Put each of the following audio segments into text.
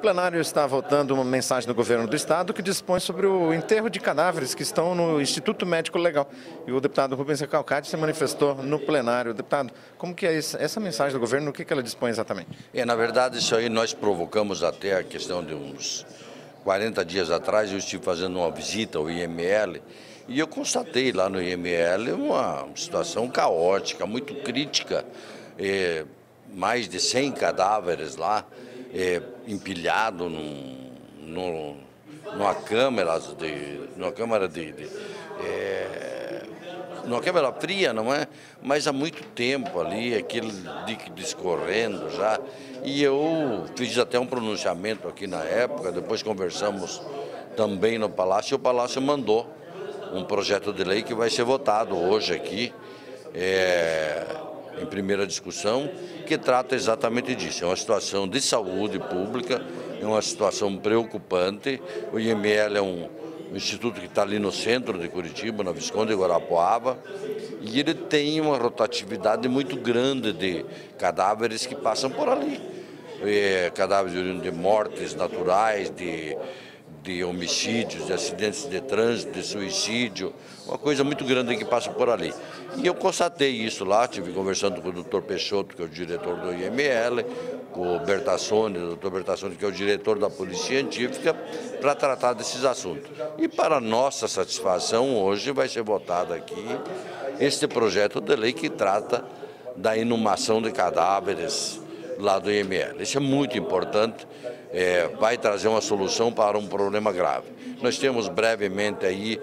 Plenário está votando uma mensagem do governo do estado que dispõe sobre o enterro de cadáveres que estão no Instituto Médico Legal. E o deputado Rubens Recalcati se manifestou no plenário. Deputado, como que é essa mensagem do governo, o que ela dispõe exatamente? É, na verdade, isso aí nós provocamos até a questão de uns 40 dias atrás, eu estive fazendo uma visita ao IML e eu constatei lá no IML uma situação caótica, muito crítica. É, mais de 100 cadáveres lá, é, empilhado num, num, numa câmara de. numa câmara de. de é, numa câmara fria, não é? Mas há muito tempo ali, aquele líquido escorrendo já. E eu fiz até um pronunciamento aqui na época, depois conversamos também no Palácio, e o Palácio mandou um projeto de lei que vai ser votado hoje aqui. É, em primeira discussão, que trata exatamente disso. É uma situação de saúde pública, é uma situação preocupante. O IML é um, instituto que está ali no centro de Curitiba, na Visconde Guarapuava, e ele tem uma rotatividade muito grande de cadáveres que passam por ali. É, cadáveres de mortes naturais, de de homicídios, de acidentes de trânsito, de suicídio, uma coisa muito grande que passa por ali. E eu constatei isso lá, estive conversando com o doutor Peixoto, que é o diretor do IML, com o Bertassoni, o doutor Bertassoni, que é o diretor da Polícia Científica, para tratar desses assuntos. E para nossa satisfação, hoje vai ser votado aqui este projeto de lei que trata da inumação de cadáveres lá do IML. Isso é muito importante, é, vai trazer uma solução para um problema grave. Nós temos brevemente aí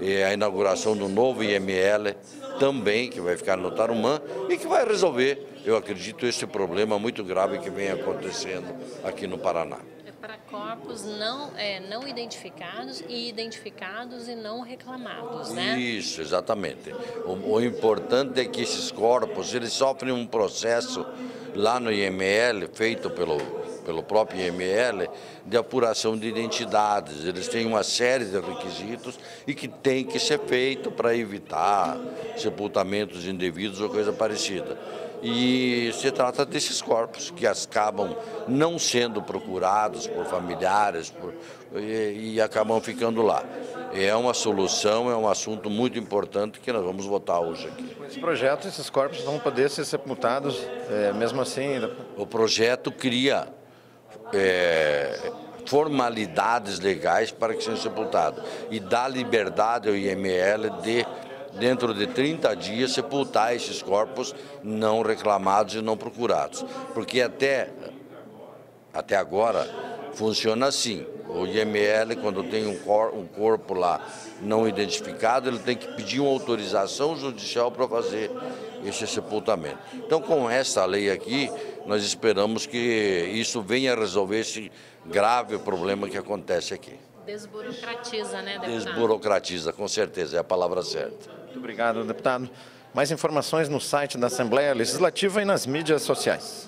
é, a inauguração do novo IML também, que vai ficar no Tarumã e que vai resolver, eu acredito, esse problema muito grave que vem acontecendo aqui no Paraná é para corpos não, é, não identificados e identificados e não reclamados, né? Isso, exatamente. O, o, importante é que esses corpos, eles sofrem um processo lá no IML, feito pelo, pelo próprio IML, de apuração de identidades. Eles têm uma série de requisitos e que tem que ser feito para evitar sepultamentos indevidos ou coisa parecida. E se trata desses corpos que acabam não sendo procurados por familiares por, e, e acabam ficando lá. É uma solução, é um assunto muito importante que nós vamos votar hoje aqui. Esse projeto, esses corpos vão poder ser sepultados, é, mesmo assim? O projeto cria é, formalidades legais para que sejam sepultados e dá liberdade ao IML de dentro de 30 dias, sepultar esses corpos não reclamados e não procurados. Porque até, até agora funciona assim. O IML, quando tem um, cor, um corpo lá não identificado, ele tem que pedir uma autorização judicial para fazer esse sepultamento. Então, com essa lei aqui, nós esperamos que isso venha resolver esse grave problema que acontece aqui. Desburocratiza, né, deputado? Desburocratiza, com certeza, é a palavra certa. Muito obrigado, deputado. Mais informações no site da Assembleia Legislativa e nas mídias sociais.